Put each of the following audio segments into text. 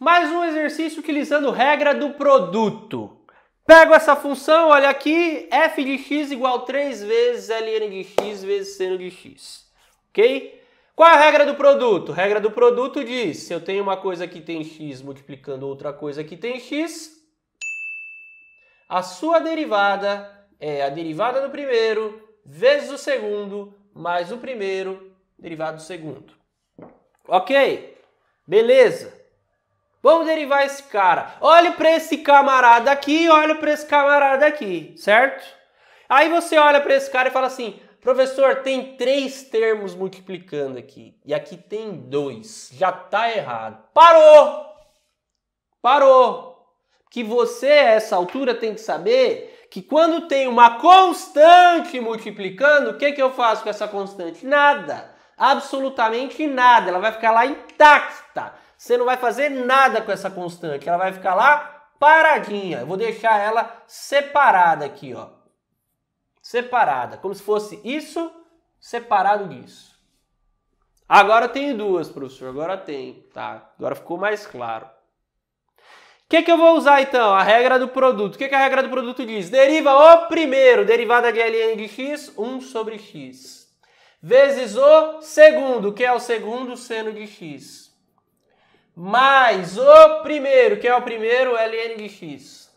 Mais um exercício utilizando regra do produto. Pego essa função, olha aqui, f de x igual 3 vezes ln de x vezes seno de x. Ok? Qual é a regra do produto? Regra do produto diz, se eu tenho uma coisa que tem x multiplicando outra coisa que tem x, a sua derivada é a derivada do primeiro vezes o segundo mais o primeiro derivado do segundo. Ok? Beleza. Vamos derivar esse cara. Olhe para esse camarada aqui, olha para esse camarada aqui, certo? Aí você olha para esse cara e fala assim: professor, tem três termos multiplicando aqui e aqui tem dois. Já tá errado. Parou! Parou! Que você, a essa altura, tem que saber que quando tem uma constante multiplicando, o que, que eu faço com essa constante? Nada. Absolutamente nada. Ela vai ficar lá intacta. Você não vai fazer nada com essa constante, ela vai ficar lá paradinha. Eu vou deixar ela separada aqui, ó. Separada, como se fosse isso separado disso. Agora tenho duas, professor. Agora tem, tá? Agora ficou mais claro. O que, que eu vou usar então? A regra do produto. O que, que a regra do produto diz? Deriva o primeiro, derivada de ln de x, 1 sobre x. Vezes o segundo, que é o segundo seno de x mais o primeiro, que é o primeiro, ln de x,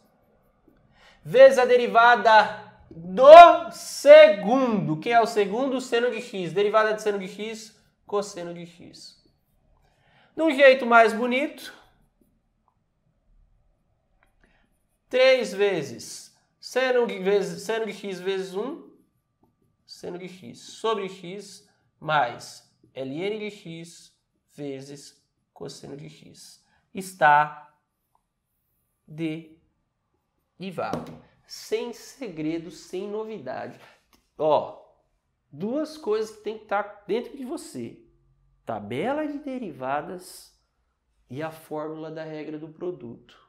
vezes a derivada do segundo, que é o segundo, seno de x, derivada de seno de x, cosseno de x. De um jeito mais bonito, 3 vezes seno de, vezes seno de x vezes 1, seno de x, sobre x, mais ln de x vezes cosseno de x está derivado. Sem segredo, sem novidade. Ó, duas coisas que tem que estar dentro de você: tabela de derivadas e a fórmula da regra do produto.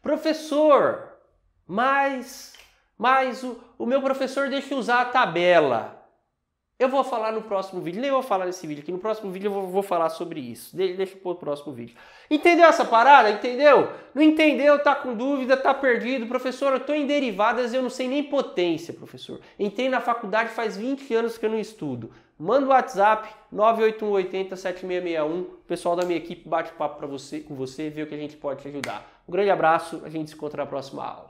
Professor, mas, mas o, o meu professor deixa usar a tabela. Eu vou falar no próximo vídeo, nem vou falar nesse vídeo aqui, no próximo vídeo eu vou, vou falar sobre isso. De, deixa para o próximo vídeo. Entendeu essa parada? Entendeu? Não entendeu? Tá com dúvida, tá perdido? Professor, eu tô em derivadas e eu não sei nem potência, professor. Entrei na faculdade faz 20 anos que eu não estudo. Manda o WhatsApp 98180 7661. O pessoal da minha equipe bate papo para você, com você, ver o que a gente pode te ajudar. Um grande abraço, a gente se encontra na próxima aula.